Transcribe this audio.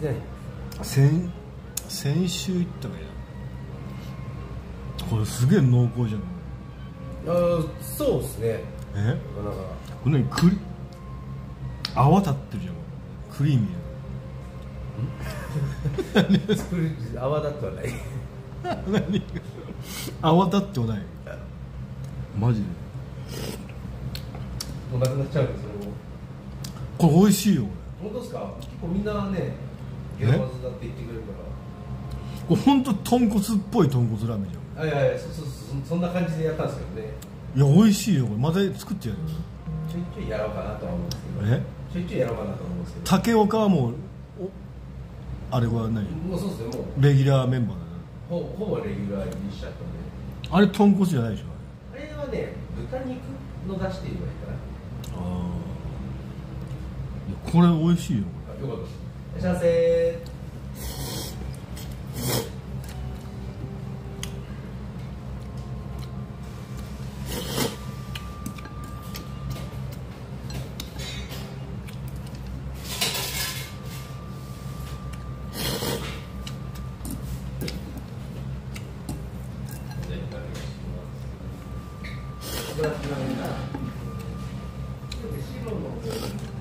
で先先週行ったかやこれすげえ濃厚じゃん。あそうですね。え？なこれ何クリ泡立ってるじゃん。クリーミ 作る泡立ってはない。何 が泡立ってはない。マジで。もうなくなっちゃうんですそれもこれ美味しいよ本当ですか？結構みんなねゲロマズだって言ってくれるかこれこれ本当豚骨っぽい豚骨ラーメンじゃん。いやいやそうそうそうそんな感じでやったんですけどね。いや美味しいよ。これまた作ってやるちょいちょいやろうかなとは思うんですけど。え？ちょいちょいやろうかなと思うんですけど。竹岡はもうおあれは何？もうそうですねもう。レギュラーメンバーだほほぼレギュラー入りしちゃったんで。なあれ豚骨じゃないでしょあれ。はね豚肉の出して言えばいいかな。ああこれ美味しいよ。よかったいらっしゃいませ。いただきます。